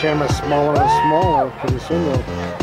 camera's smaller and smaller pretty soon though.